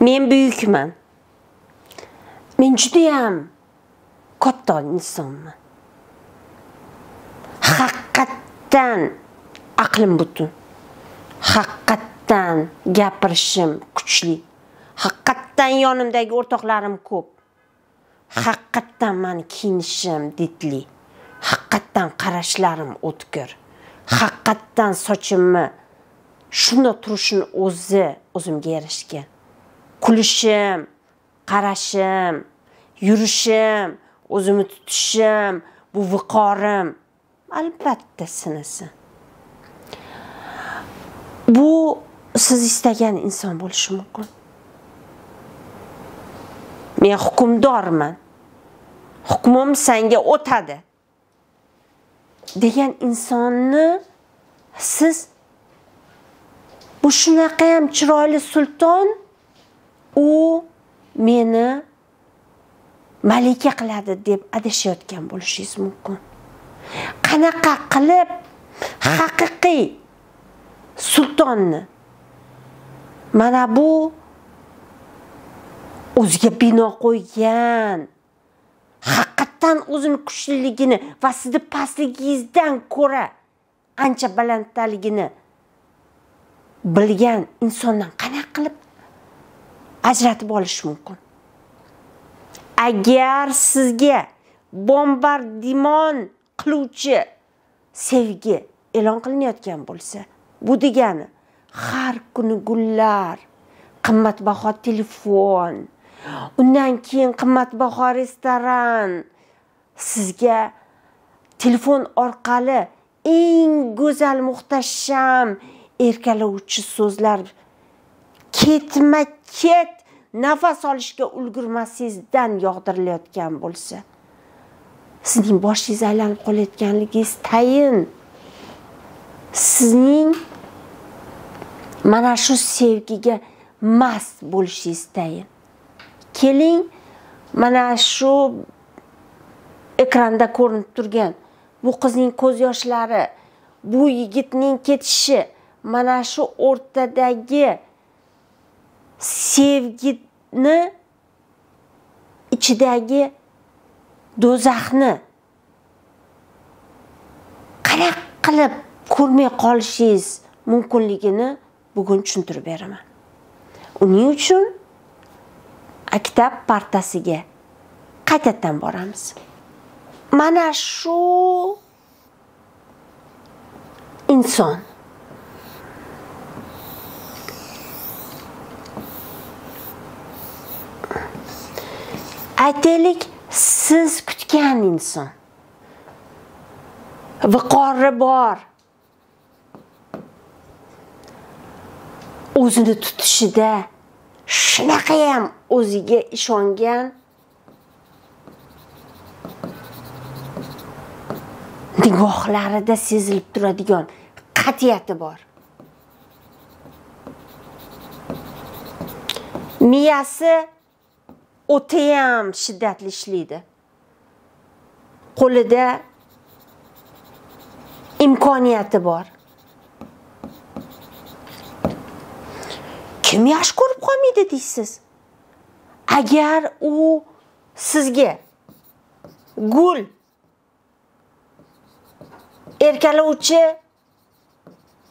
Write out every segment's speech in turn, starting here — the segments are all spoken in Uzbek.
men buyukman men judayam katta insonman. Haqiqatdan aqlim butun. Haqiqatdan gapirishim kuchli. Haqiqatdan yonimdagi o'rtoqlarim ko'p. Haqiqatdan mani kiyinishim didli haqiqatdan qarashlarim o'tkir. Haqiqatdan sochimni shundoq turishini o'zi o'zimga yarashgan kulishim qarashim yurishim o'zimni tutishim bu viqorim. Albatta sinasin bu siz istagan inson bo'lishi mumkin. Men hukmdorman. Hukmim senga o'tadi. Degan insonni siz bu shunaqayam chiroyli sulton u meni malika qiladi deb adashayotgan bo'lishingiz mumkin. Qanaqa qilib haqiqiy sultonni mana bu o'ziga bino qo'ygan haqiqatdan o'zini kuchliligini va sizni pastligingizdan ko'ra ancha balanddaligini bilgan insondan qanaqa ajratib olish mumkin. Agar sizga bombardimon qiluvchi sevgi e'lon qilinayotgan bo'lsa bu degani har kuni gullar qimmatbaho telefon undan keyin qimmatbaho restoran sizga telefon orqali eng go'zal muhtasham erkalovchi so'zlar ketma ket nafas olishga ulgurmasingizdan yog'dirilayotgan bo'lsa sizning boshingiz aylanib qolayotganligingiz tayin. Sizning mana shu sevgiga mast bo'lishingiz tayin. Keling mana shu ekranda ko'rinib turgan bu qizning ko'z yoshlari bu yigitning ketishi mana shu o'rtadagi sevgini ichidagi do'zaxni qanaqa qilib ko'rmay qolishingiz mumkinligini bugun tushuntirib beraman. Uning uchun maktab partasiga qaytadan boramiz. Mana shu inson aytaylik siz kutgan inson. Viqori bor. O'zini tutishida shunaqayam o'ziga ishongan nigohlarida sezilib turadigan qat'iyati bor. Miyasi o'tayam shiddatli ishlaydi qo'lida imkoniyati bor. Kim yaxshi ko'rib qolmaydi deysiz? Agar u sizga gul erkalovchi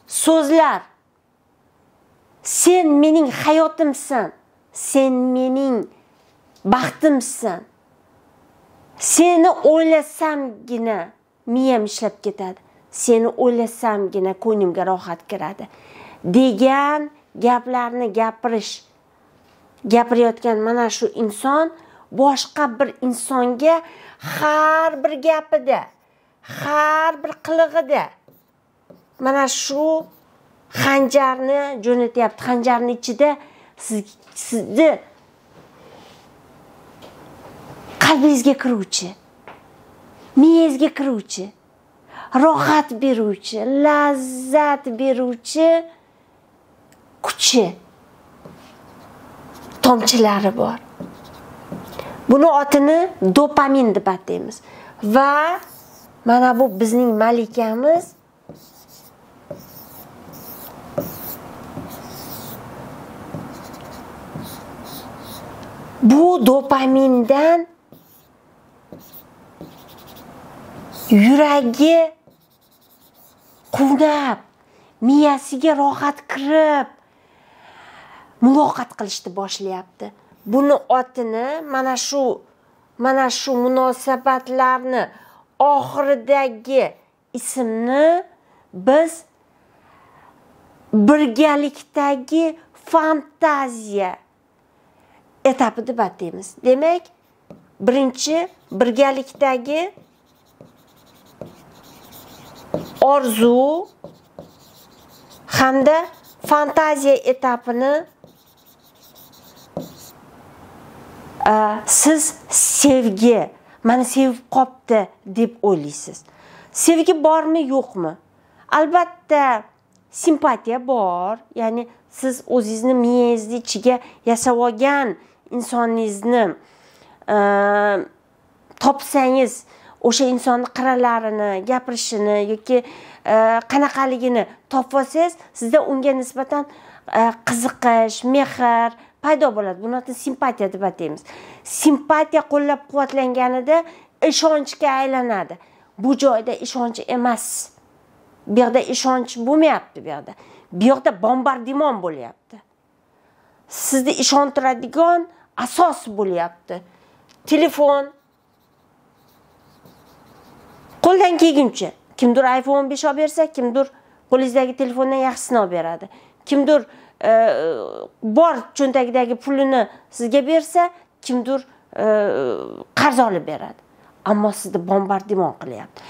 so'zlar sen mening hayotimsan sen mening baxtimsan. Seni o'ylasamgina miyam ishlab ketadi. Seni o'ylasamgina ko'nglimga rohat kiradi. Degan gaplarni gapirish gapirayotgan mana shu inson boshqa bir insonga har bir gapida har bir qilig'ida mana shu xanjarni jo'natyapti. Xanjarni ichida siz, sizni qalbingizga kiruvchi miyangizga kiruvchi rohat beruvchi lazzat beruvchi kuchi tomchilari bor. Buni otini dopamin deb ataymiz. Va mana bu bizning malikamiz bu dopamindan yuragi quvnab miyasiga rohat kirib muloqot qilishni boshlayapti. Buni otini mana shu mana shu munosabatlarni oxiridagi ismni biz birgalikdagi fantaziya etapi deb ataymiz demak birinchi birgalikdagi orzu hamda fantaziya etapini siz sevgi mani sevib qolibdi deb o'ylaysiz. Sevgi bormi yo'qmi? Albatta simpatiya bor ya'ni siz o'zingizni miyangizni ichiga yasab olgan insoningizni topsangiz o'sha insonni qirralarini gapirishini yoki e, qanaqaligini topib olsangiz sizda unga nisbatan e, qiziqish mehr paydo bo'ladi. Buni otini simpatiya deb ataymiz. Simpatiya qo'llab quvvatlanganida ishonchga aylanadi. Bu joyda ishonch emas. Bu yoqda ishonch bo'lmayapti bu yoqda bu yoqda bombardimon bo'lyapti. Sizni ishontiradigan asos bo'lyapti. Telefon qo'ldan kelguncha kimdir iphone besh olib bersa kimdir qo'lingizdagi telefondan yaxshisini olib beradi. Kimdir e, bor cho'ntagidagi pulini sizga bersa kimdir e, qarz olib beradi. Ammo sizni bombardimon qilyapti.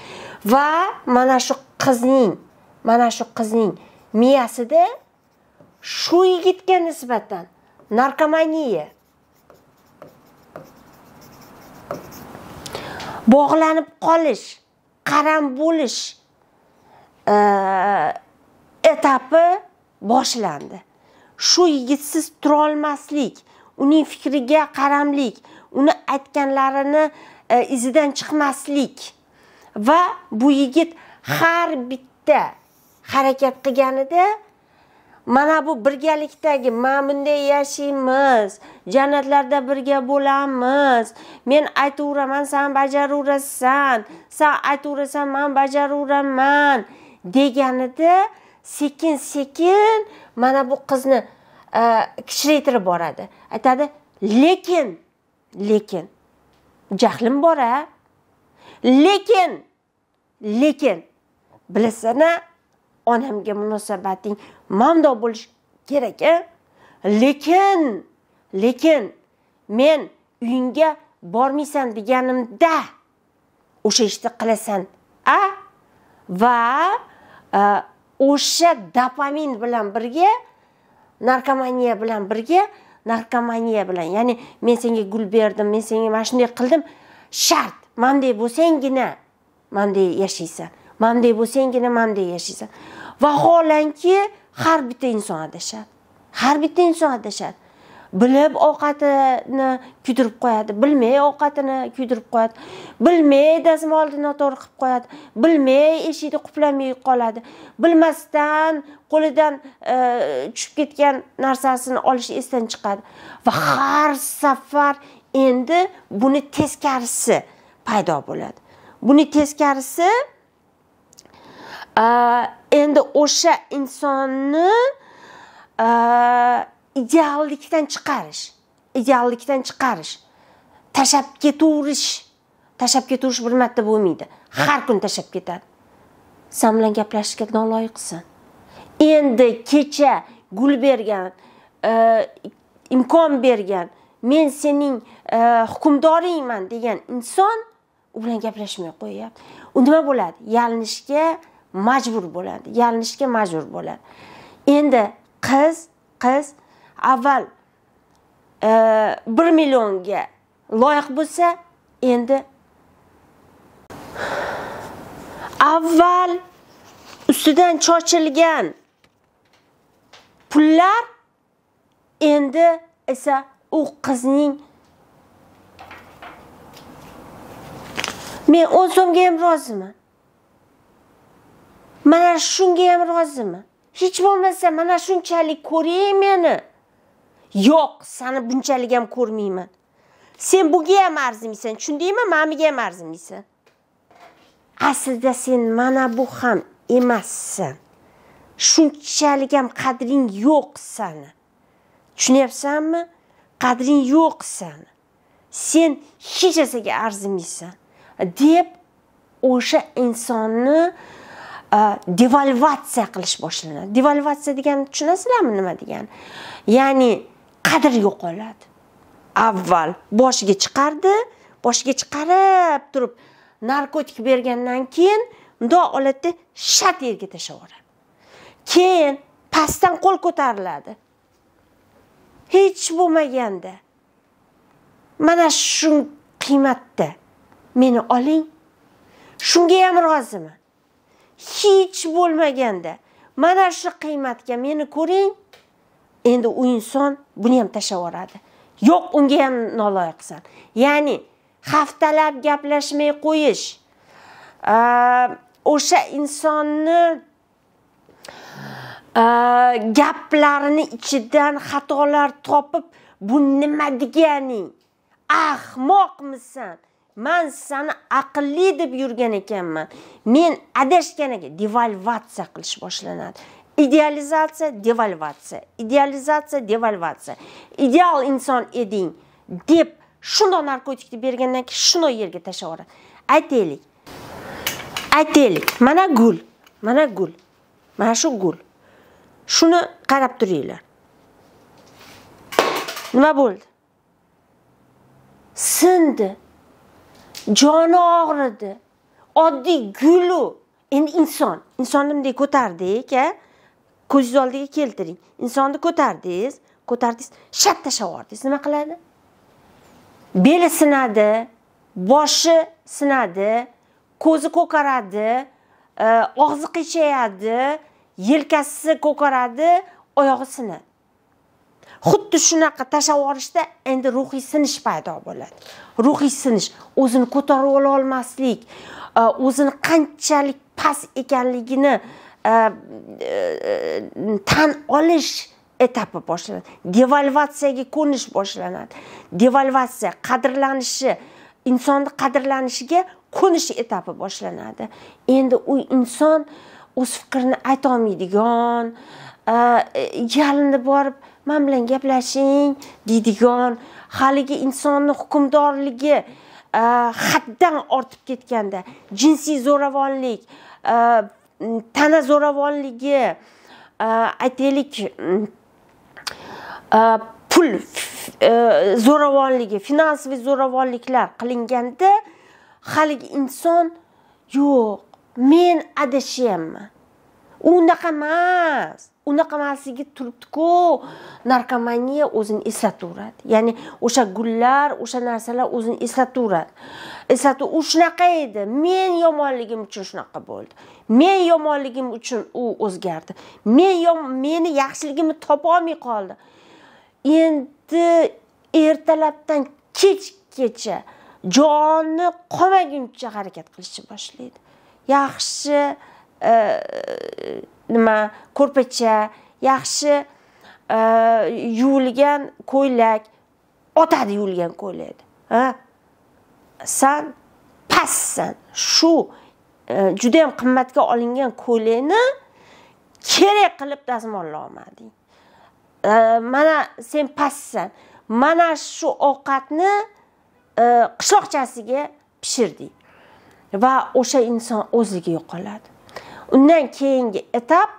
Va mana shu qizning mana shu qizning miyasida shu yigitga nisbatan narkomaniya bog'lanib qolish qaram bo'lish e, etapi boshlandi. Shu yigitsiz turolmaslik uning fikriga qaramlik uni aytganlarini e, izidan chiqmaslik va bu yigit har bitta harakat qilganida mana bu birgalikdagi mana bunday yashaymiz. Jannatlarda birga bo'lamiz. Men aytaveraman san bajaraverasan san aytaverasan man bajaraveraman deganida sekin sekin mana bu qizni e, kichraytirib boradi. Aytadi lekin lekin jahlim bor a lekin lekin bilasana onamga munosabating mamdoq bo'lishi kerak a lekin lekin men uyingga bormaysan deganimda o'sha ishni qilasan a? Va e, o'sha dopamin bilan birga narkomaniya bilan birga narkomaniya bilan ya'ni men senga gul berdim men senga mana shunday qildim shart manday bo'lsanggina manday yashaysan. Manday bo'lsanggina manday yashaysan. Vaholanki har bitta inson adashadi. Har bitta inson adashadi. Bilib ovqatini kuydirib qo'yadi. Bilmay ovqatini kuydirib qo'yadi. Bilmay dazmolni noto'g'ri qilib qo'yadi. Bilmay eshikni quplamay qoladi. Bilmasdan qo'lidan e, tushib ketgan narsasini olish esdan chiqadi. Va har safar endi buni teskarisi paydo bo'ladi. Buni teskarisi Э, endi o'sha insonni e, ideallikdan chiqarish ideallikdan chiqarish tashlab ketaverish tashlab ketaverish bir marta bo'lmaydi. Har kun tashlab ketadi. San bilan gaplashishga noloyiqsan. Endi kecha gul bergan e, imkon bergan men sening e, hukmdoringman degan inson u bilan gaplashmay qo'yyapti. U nima bo'ladi? Yalinishga majbur bo'ladi yalinishga majbur bo'ladi. Endi qiz qiz avval e, bir millionga loyiq bo'lsa endi avval ustidan chochilgan pullar endi esa u qizning men o'n so'mga ham roziman. Mana shunga ham roziman hech bo'lmasa mana shunchalik ko'ring meni. Yo'q sani bunchalik ham ko'rmayman. Sen bunga ham arzimaysan tushundingmi? Mana bunga ham arzimaysan. Aslida sen mana bu ham emassan. Shunchalik ham qadring yo'q sani. Tushunyapsanmi? Qadring yo'q sani. Sen hech narsaga arzimaysan deb o'sha insonni devalvatsiya qilish boshlanadi devalvatsiya degani tushunasizlarmi nima degani ya'ni qadr yo'qoladi avval boshiga chiqardi boshiga chiqarib turib narkotik bergandan keyin mundoq oladida shat yerga tashlab yuboradi keyin pastdan qo'l ko'tariladi. Hech bo'lmaganda. Mana shu qiymatda. Meni oling. Shunga ham roziman. Hech bo'lmaganda. Mana shu qiymatga meni ko'ring. Endi u inson buni ham tashlab yuboradi. Yo'q unga ham noloyiqsan. Ya'ni haftalab gaplashmay qo'yish o'sha insonni gaplarini ichidan xatolar topib bu nima deganing ahmoqmisan. Man sani aqlli deb yurgan ekanman. Men adashgan ekan devalvatsiya qilish boshlanadi idealizatsiya devalvatsiya. Idealizatsiya devalvatsiya. Ideal inson eding deb shundoq narkotikni bergandan keyin shundoq yerga tashlab yuboradi aytaylik. Aytaylik. Mana gul. Mana gul. Mana shu gul. Shuni qarab turinglar. Nima bo'ldi? Sindi. Joni og'ridi. Oddiy gulu. Endi inson. Insonni bunday ko'tardik a? Ko'zingizni oldiga keltiring. Insonni ko'tardingiz ko'tardingiz. Shat tashlab yubordingiz nima qiladi? Beli sinadi boshi sinadi ko'zi ko'karadi e, og'zi qichayadi yelkasi ko'karadi oyog'i sinadi. Xuddi shunaqa tashlab yuborishda endi ruhiy sinish paydo bo'ladi. Ruhiy sinish o'zini ko'tarib ololmaslik olmaslik e, o'zini qanchalik past ekanligini e, e, tan olish etapi boshlanadi. Devalvatsiyaga ko'nish boshlanadi. Devalvatsiya qadrlanishi insonni qadrlanishiga ko'nish etapi boshlanadi. Endi u inson o'z fikrini aytolmaydigan yalinib borib man bilan gaplashing deydigan. Haligi insonni hukmdorligi e, haddan ortib ketganda jinsiy zo'ravonlik e, tana zo'ravonligi e, aytaylik pul zo'ravonligi finansoviy zo'ravonliklar qilinganda haligi inson yo'q men adashyapman u unaqa emas unaqa emasligi turibdiku narkomaniya o'zini eslataveradi ya'ni o'sha gullar o'sha narsalar o'zini eslataveradi eslatib u shunaqa edi men yomonligim uchun shunaqa bo'ldi men yomonligim uchun u o'zgardi men meni yaxshiligimni topolmay qoldi endi ertalabdan kechgacha joni qolmaguncha harakat qilishni boshlaydi yaxshi nima ko'rpacha yaxshi yuvilgan ko'ylak otadi yuvilgan ko'ylakni ha san pastsan shu juda yam qimmatga olingan ko'ylakni kerak qilib dazmollolmading mana sen pastsan mana shu ovqatni qishloqchasiga pishirding va o'sha inson o'zligi yo'qoladi undan keyingi etap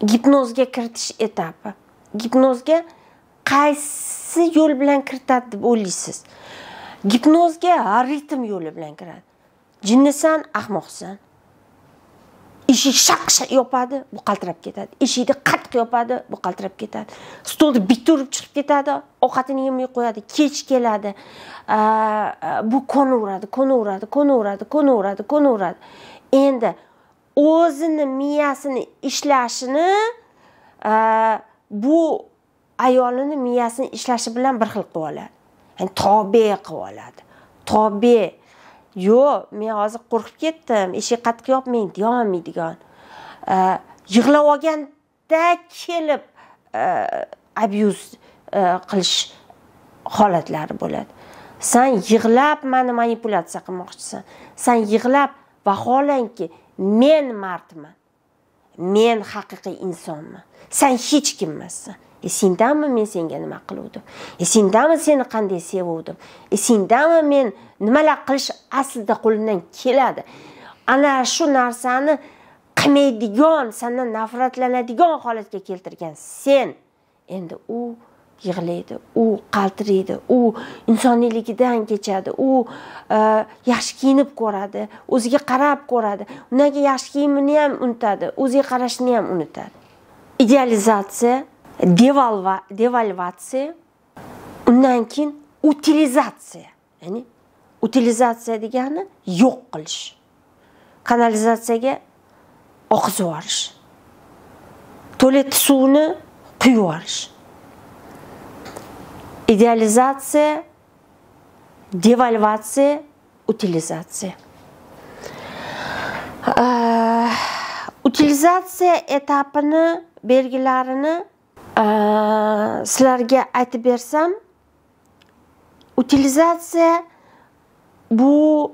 gipnozga kiritish etapi. Gipnozga qaysi yo'l bilan kiritadi deb o'ylaysiz. Gipnozga ritm yo'li bilan kiradi. Jinnisan ahmoqsan. Eshik shaq shaq yopadi bu qaltirab ketadi. Eshikni qattiq yopadi bu qaltirab ketadi. Stolni bitta urib chiqib ketadi ovqatini yemay qo'yadi kech keladi. Bu ko'naveradi ko'naveradi ko'naveradi ko'naveradi ko'naveradi. Endi o'zini miyasini ishlashini e, bu ayolini miyasini ishlashi bilan bir xil qilib oladi. Ya'ni tobe qilib oladi. Tobe. Yo'q men hozir qo'rqib ketdim eshik qattiq yopmang deyolmaydigan e, yig'lab olganda kelib e, abyuz qilish holatlari bo'ladi. San yig'lab mani manipulyatsiya qilmoqchisan. San yig'lab vaholanki men mardman. Men haqiqiy insonman. San hech kim emassan esingdami men senga nima qiluvdim? Esingdami seni qanday sevuvdim? Esingdami men nimalar qilish aslida qo'limdan keladi? Ana shu narsani qilmaydigan sandan nafratlanadigan holatga keltirgan sen. Endi u yig'laydi. U qaltiraydi u insoniyligidan kechadi. U e, yaxshi kiyinib ko'radi. O'ziga qarab ko'radi. Undan keyin yaxshi kiyimini ham unutadi. O'ziga qarashni ham unutadi. Idealizatsiya devalva devalvatsiya undan keyin utilizatsiya. Ya'ni utilizatsiya degani yo'q qilish. Kanalizatsiyaga oqizib yuborish. Tualet suvini quyib yuborish. Идеализация, девальвация, утилизация. utilizatsiya etapini belgilarini sizlarga aytib bersam utilizatsiya bu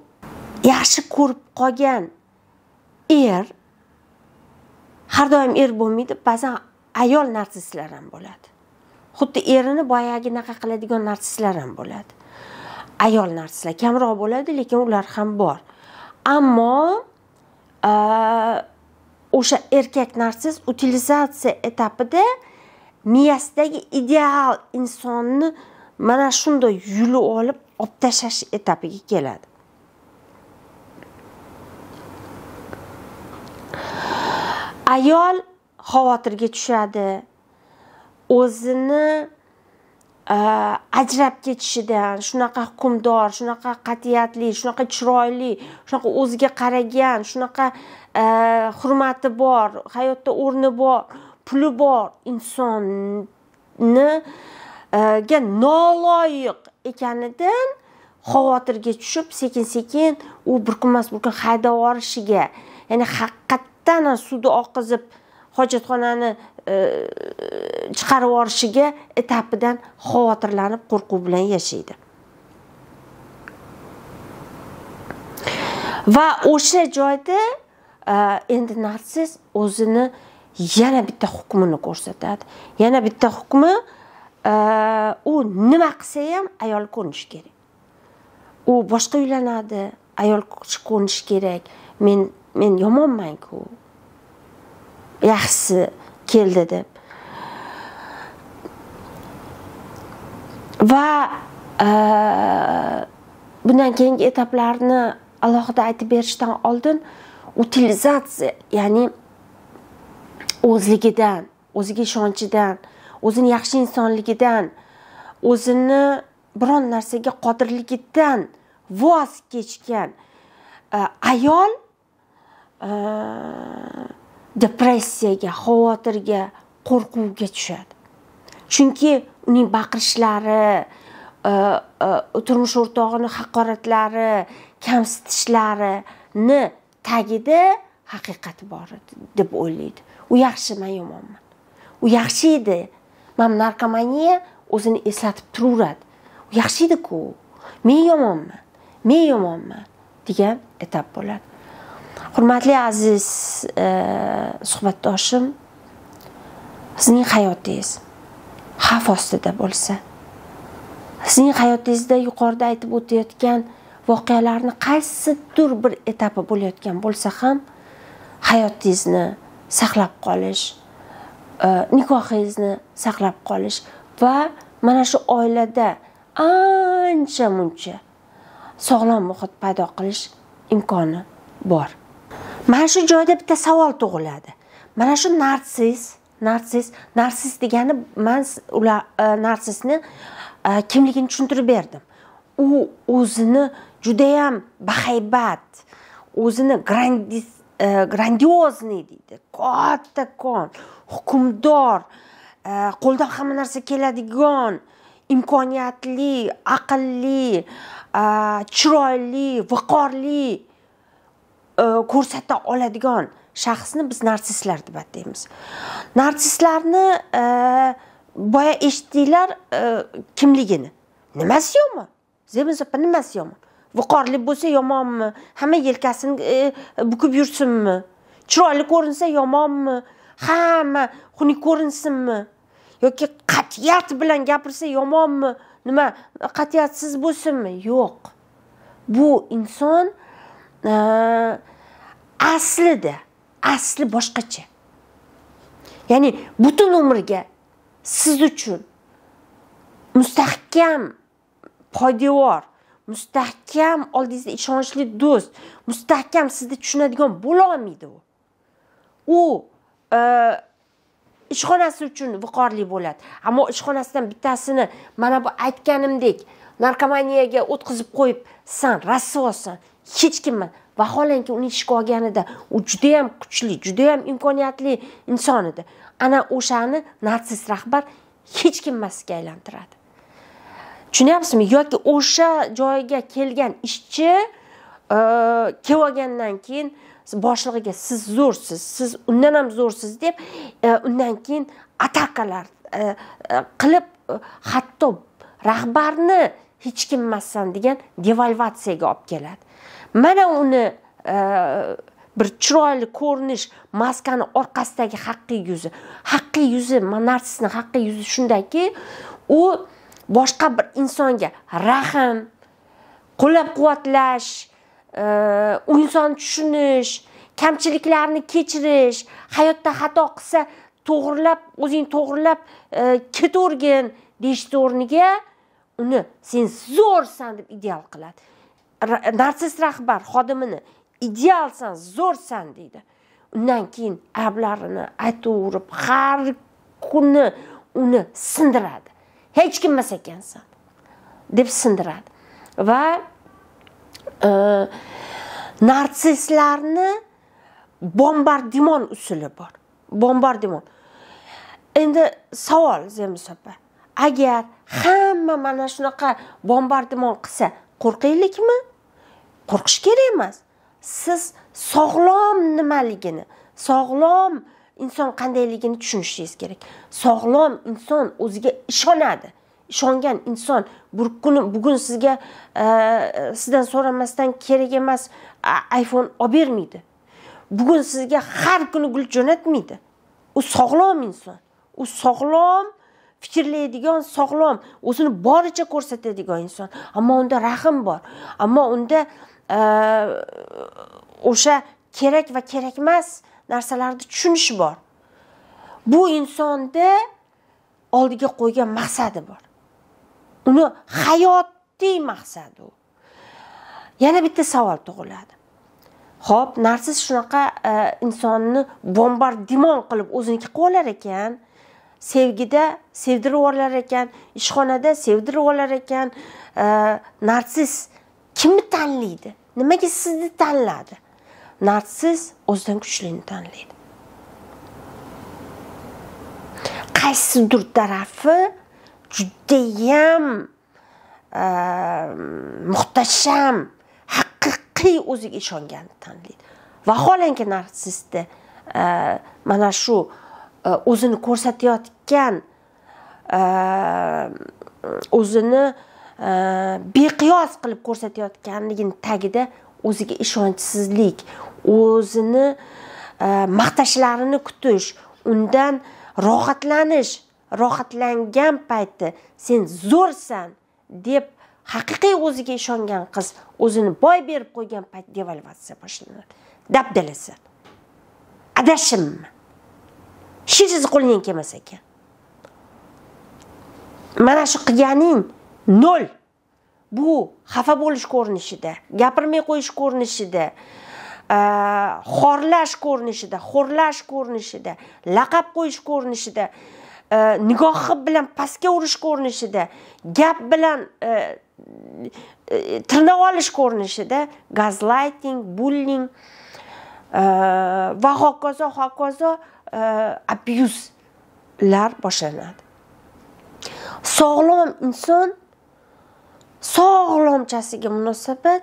yaxshi ko'rib qolgan er har doim er bo'lmaydi ba'zan ayol narsistlar ham bo'ladi xuddi erini boyaginaqa qiladigan narsistlar ham bo'ladi. Ayol narsistlar kamroq bo'ladi lekin ular ham bor. Ammo o'sha erkak narsist utilizatsiya etapida miyasidagi ideal insonni mana shunday yulib olib olib tashlash etapiga keladi. Ayol xavotirga tushadi o'zini e, ajrab ketishidan shunaqa hukmdor shunaqa qat'iyatli shunaqa chiroyli shunaqa o'ziga qaragan shunaqa e, hurmati bor hayotda o'rni bor puli bor insonni e, ga noloyiq ekanidan xavotirga tushib sekin sekin u bir kunmas bir kun haydab yuborishiga ya'ni haqiqatdan suvni oqizib hojatxonani e, chiqarib yuborishiga etapidan xavotirlanib qo'rquv bilan yashaydi. Va o'sha joyda e, endi narsiz o'zini yana bitta hukmini ko'rsatadi. Yana bitta hukmi e, u nima qilsa ham ayol ko'nishi kerak. U boshqa uylanadi ayol ko'rinishi kerak. Men men yomonmanku. Yaxshisi keldi deb. Va e, bundan keyingi etaplarni alohida aytib berishdan oldin utilizatsiya ya'ni o'zligidan o'ziga ishonchidan o'zini yaxshi insonligidan o'zini biron narsaga qodirligidan voz kechgan e, ayol e, depressiyaga xavotirga qo'rquvga tushadi. Chunki uning baqirishlari e, e, turmush o'rtog'ini haqoratlari kamsitishlarini tagida haqiqat bor deb o'ylaydi. U yaxshi man yomonman. U yaxshi edi. Mana narkomaniya o'zini eslatib turaveradi. U yaxshi ediku. Men yomonman. Men yomonman degan etap bo'ladi. Hurmatli aziz e, suhbatdoshim sizning hayotingiz xavf ostida bo'lsa sizning hayotingizda yuqorida aytib o'tayotgan voqealarni qaysidir bir etapi bo'layotgan bo'lsa ham hayotingizni saqlab qolish e, nikohingizni saqlab qolish va mana shu oilada ancha muncha sog'lom muhit paydo qilish imkoni bor. Mana shu joyda bitta savol tug'iladi. Mana shu narsiz narsis narsis degani man ular e, narsisni e, kimligini tushuntirib berdim. U o'zini judayam bahaybat o'zini grandis e, grandiozniy deydi. Kattakon hukmdor qo'ldan hamma narsa keladigan imkoniyatli aqlli chiroyli viqorli Э, ko'rsata oladigan shaxsni biz narsistlar deb ataymiz. Narsistlarni e, boya eshitdinglar e, kimligini. Nimasi yomon? Zebi sopa nimasi yomon? Viqorli bo'lsa yomonmi? Hamma yelkasini e, bukib yursinmi? Chiroyli ko'rinsa yomonmi? Hamma xunuk ko'rinsinmi? Yoki qat'iyat bilan gapirsa yomonmi? Nima qat'iyatsiz bo'lsinmi? Yo'q. Bu inson aslida asli boshqacha ya'ni butun umrga siz uchun mustahkam poydevor mustahkam oldingizda ishonchli do'st mustahkam sizni tushunadigan bo'lolmaydi u u ishxonasi uchun viqorli bo'ladi ammo ishxonasidan bittasini mana bu aytganimdek narkomaniyaga o'tkazib qo'yib san rasvosan hech kimman vaholanki uni ishga olganida u judayam kuchli judayam imkoniyatli inson edi. Ana o'shani natsist rahbar hech kim emasga aylantiradi. Tushunyapsizmi? Yoki o'sha joyga kelgan ishchi e, kelib olgandan keyin boshlig'iga siz zo'rsiz siz undan ham zo'rsiz deb e, undan keyin atakalar e, qilib hatto rahbarni hech kim emassan degan devalvatsiyaga olib keladi. Mana uni e, bir chiroyli ko'rinish maskani orqasidagi haqiqiy yuzi. Haqiqiy yuzi narsisni haqiqiy yuzi shundaki u boshqa bir insonga rahm qo'llab quvvatlash u e, insonni tushunish kamchiliklarni kechirish hayotda xato qilsa to'g'irlab o'zing to'g'irlab e, ketavergin deyishni o'rniga uni sen zo'rsan deb ideal qiladi. Narsist rahbar xodimini idealsan zo'rsan deydi. Undan keyin ayblarini aytaverib har kuni uni sindiradi. Hech kim emas ekansan deb sindiradi. Va e, narsistlarni bombardimon usuli bor. Bombardimon. Endi savol zemis opa agar hamma mana shunaqa bombardimon qilsa qo'rqaylikmi? Qo'rqish kerak emas. Siz sog'lom nimaligini sog'lom inson qandayligini tushunishingiz kerak. Sog'lom inson o'ziga ishonadi. Ishongan inson bir kuni bugun sizga e, sizdan so'ramasdan kerak emas iphone olib bermaydi. Bugun sizga har kuni gul jo'natmaydi. U sog'lom inson. U sog'lom fikrlaydigan sog'lom o'zini boricha ko'rsatadigan inson. Ammo unda rahm bor. Ammo unda e, o'sha kerak va kerak emas narsalarni tushunish bor. Bu insonda oldiga qo'ygan maqsadi bor. Uni hayotiy maqsadi u. Yana bitta savol tug'iladi. Ho'p narsiz shunaqa e, insonni bombardimon qilib o'ziniki qilib olar ekan? Sevgida sevdirib yuborar ekan ishxonada sevdirib yuborar ekan narsiz kimni tanlaydi? Nimaga sizni tanladi? Narsiz o'zidan kuchlini tanlaydi. Qaysidir tarafi? Judayam muhtasham haqiqiy o'ziga ishonganni tanlaydi. Vaholanki narsistda mana shu Э, o'zini ko'rsatayotgan э, o'zini э, beqiyos qilib ko'rsatayotganligini tagida o'ziga ishonchsizlik o'zini e, maqtashlarini kutish undan rohatlanish rohatlangan payti sen zo'rsan deb haqiqiy o'ziga ishongan qiz o'zini boy berib qo'ygan payt devalvatsiya boshlanadi. Dabdalasi adashimmi? Hech narsa qo'lingdan kelmas ekan. Mana shu qilganing nol. Bu xafa bo'lish ko'rinishida gapirmay qo'yish ko'rinishida xorlash ko'rinishida xo'rlash ko'rinishida laqab qo'yish ko'rinishida nigohi bilan pastga urish ko'rinishida gap bilan e, tirnab olish ko'rinishida gazlayting bulling va hokazo hokazo Э, abyuzlar boshlanadi. Sog'lom inson sog'lomchasiga munosabat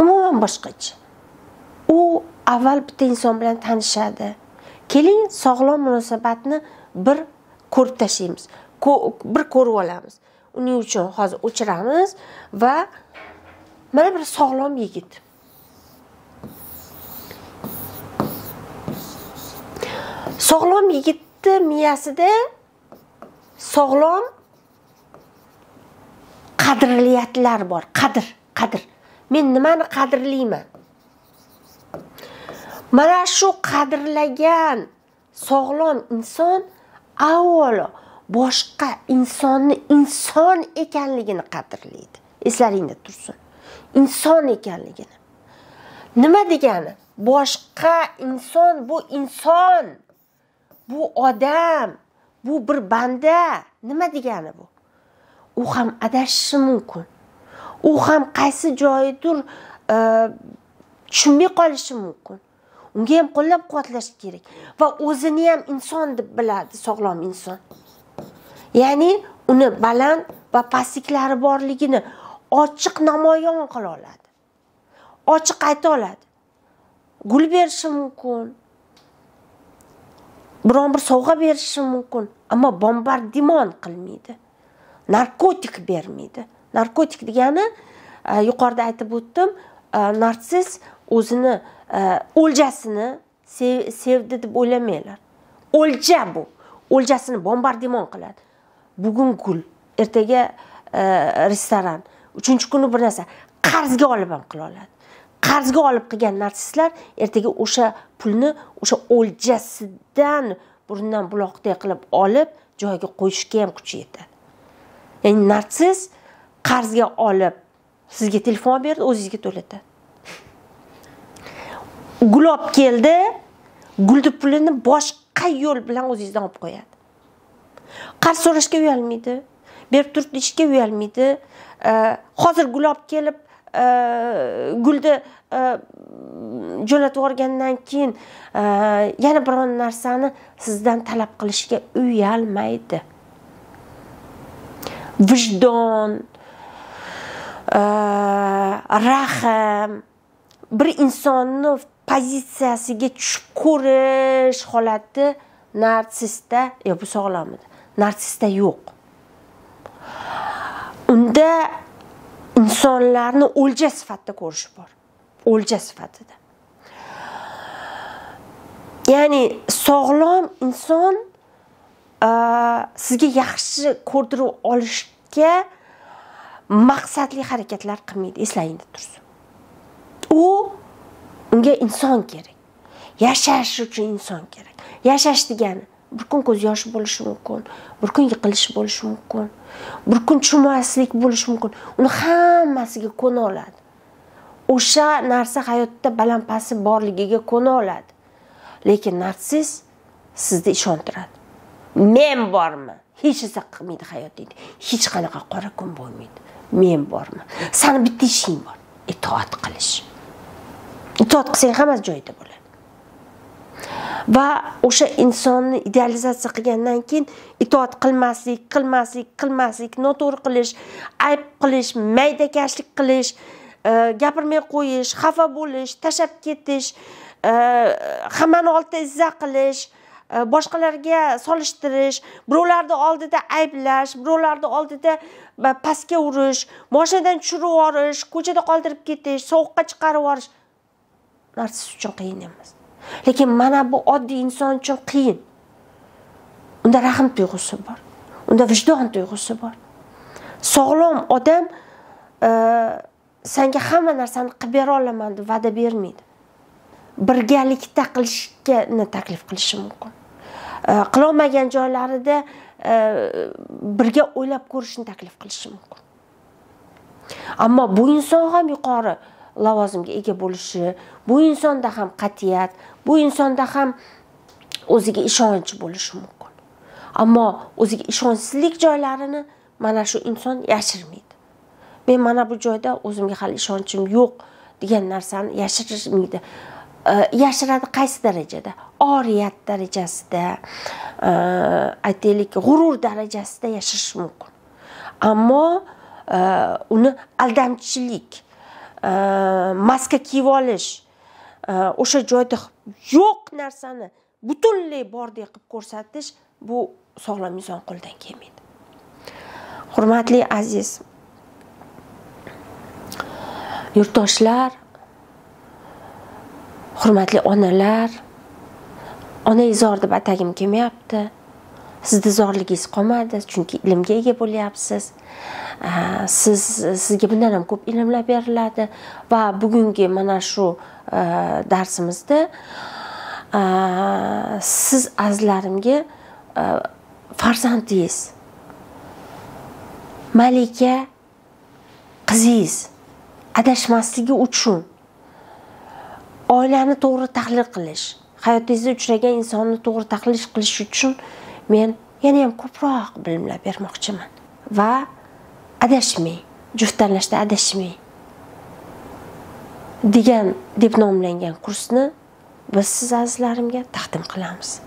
umuman boshqacha. U avval bitta inson bilan tanishadi. Keling sog'lom munosabatni bir ko'rib tashlaymiz. Bir ko'rib olamiz. Uning uchun hozir o'chiramiz va mana bir sog'lom yigit. Sog'lom yigitni miyasida sog'lom qadriyatlar bor. Qadr qadr. Men nimani qadrlayman? Mana shu qadrlagan sog'lom inson avvalo boshqa insonni inson ekanligini qadrlaydi. Eslaringda tursin. Inson ekanligini. Nima degani? Boshqa inson bu inson bu odam bu bir banda. Nima degani bu? U ham adashishi mumkin. U ham qaysi joyidir e, tushunmay qolishi mumkin. Unga ham qo'llab quvvatlash kerak va o'zini ham inson deb biladi sog'lom inson. Ya'ni uni baland va pastliklari borligini ochiq namoyon qila oladi. Ochiq ayta oladi. Gul berishi mumkin. Biron bir sovg'a berishi mumkin ammo bombardimon qilmaydi. Narkotik bermaydi. Narkotik degani e, yuqorida aytib o'tdim e, narsiz o'zini e, o'ljasini sevdi deb o'ylamanglar. O'lja bu. O'ljasini bombardimon qiladi. Bugun gul ertaga restoran. Uchinchi kuni bir narsa. Qarzga olib ham qila oladi. Qarzga olib qilgan narsistlar ertaga o'sha pulni o'sha o'ljasidan burundan buloqday qilib olib joyiga qo'yishga ham kuchi yetadi. Ya'ni narsist qarzga olib sizga telefon berdi o'zingizga to'latadi. Gul olib keldi gulni pulini boshqa yo'l bilan o'zingizdan olib qo'yadi. Qarz so'rashga uyalmaydi berib tur deyishga uyalmaydi. Hozir gul olib kelib gulni jo'natib yuborgandan keyin yana biron narsani sizdan talab qilishga uyalmaydi vijdon rahm bir insonni pozitsiyasiga tushib ko'rish holati narsistda yo bu sog'lomida narsistda yo'q unda insonlarni o'lja sifatida ko'rish bor. O'lja sifatida. Ya'ni sog'lom inson sizga yaxshi ko'rdirib olishga maqsadli harakatlar qilmaydi eslangda tursin. U unga inson kerak. Yashash uchun inson kerak. Yashash degani bir kun ko'z yoshi bo'lishi mumkin bir kun yiqilish bo'lishi mumkin. Bir kun tushunmaslik bo'lishi mumkin. Uni hammasiga ko'na oladi. O'sha narsa hayotda baland pasti borligiga ko'na oladi. Lekin narsist sizni ishontiradi. Men borman hech narsa qilmaydi hayotingda. Hech qanaqa qora kun bo'lmaydi. Men borman sani bitta ishing bor. Itoat qilish. Itoat qilsang hammasi joyida bo'ladi. Va o'sha insonni idealizatsiya qilgandan keyin itoat qilmaslik qilmaslik qilmaslik noto'g'ri qilish ayb qilish maydakashlik qilish e, gapirmay qo'yish xafa bo'lish tashlab ketish e, hammani oldida izza qilish e, boshqalarga solishtirish birovlarni oldida ayblash birovlarni oldida pastga urish moshinadan tushirib yuborish ko'chada qoldirib ketish sovuqqa chiqarib yuborish. Narsasi uchun qiyin emas. Lekin mana bu oddiy inson uchun qiyin. Unda rahm tuyg'usi bor. Unda vijdon tuyg'usi bor. Sog'lom odam e, senga hamma narsani qilib bera olaman deb va'da bermaydi. Birgalikda qilishgani taklif qilishi mumkin. E, qilolmagan joylarida e, birga o'ylab ko'rishni taklif qilishi mumkin. Ammo bu inson ham yuqori lavozimga ega bo'lishi bu insonda ham qat'iyat bu insonda ham o'ziga ishonch bo'lishi mumkin. Ammo o'ziga ishonchsizlik joylarini mana shu inson yashirmaydi. Men mana bu joyda o'zimga hali ishonchim yo'q degan narsani yashirmaydi. Yashiradi qaysi darajada? Oriyat darajasida aytaylik g'urur darajasida yashirishi mumkin. Ammo uni aldamchilik Э, maska kiyib olish. Э, o'sha joyda yo'q narsani butunlay bordek qilib ko'rsatish bu sog'lom inson qo'lidan kelmaydi. Hurmatli aziz yurtdoshlar hurmatli onalar ona zor deb atagim kelmayapti. Sizni zorligingiz qolmadi chunki ilmga ega bo'lyapsiz. Siz sizga bundan ham ko'p ilmlar beriladi. Va bugungi mana shu e, darsimizda e, siz azizlarimga e, farzandingiz. Malika qizingiz. Adashmasligi uchun. Oilani to'g'ri tahlil qilish. Hayotingizda uchragan insonni to'g'ri tahlil qilish uchun men yana ham ko'proq bilimlar bermoqchiman. Va adashmang juft tanlashda adashmang degan deb nomlangan kursni biz siz azizlarimga taqdim qilamiz.